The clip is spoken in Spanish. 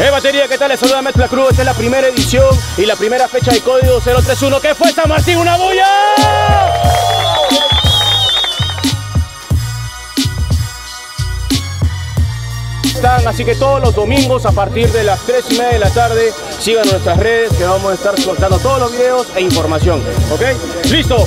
Eh, batería, ¿qué tal? Les saluda Mezcla Cruz. Esta es la primera edición y la primera fecha de código 031. ¿Qué fue San Martín? ¡Una bulla! Están, así que todos los domingos a partir de las 3 y media de la tarde sigan nuestras redes que vamos a estar soltando todos los videos e información. ¿Ok? ¡Listo!